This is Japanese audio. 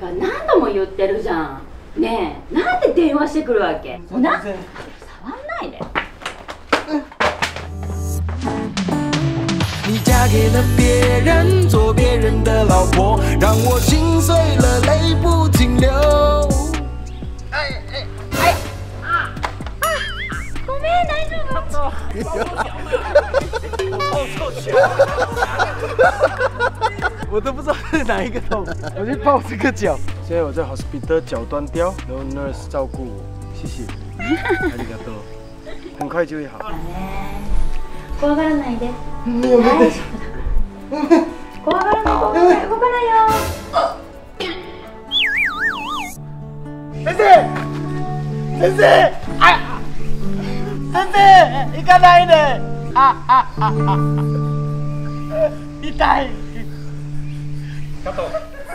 だから何度も言ってるじゃんねえなんで電話してくるわけ？もうな触んないで你嫁给了别人，做别人的老婆，让我心碎了，泪不停流。哎哎哎啊啊！ごめん大丈夫。我都不知道是哪一个痛，我去抱这个脚。现在我在 hospital 脚断掉，然后 nurse 照顾我，谢谢，ありがとう。很快就会好。怖がらないで。大丈夫だ。怖がらないない動かないよ。先生先生あ先生行かないでああああ痛い加藤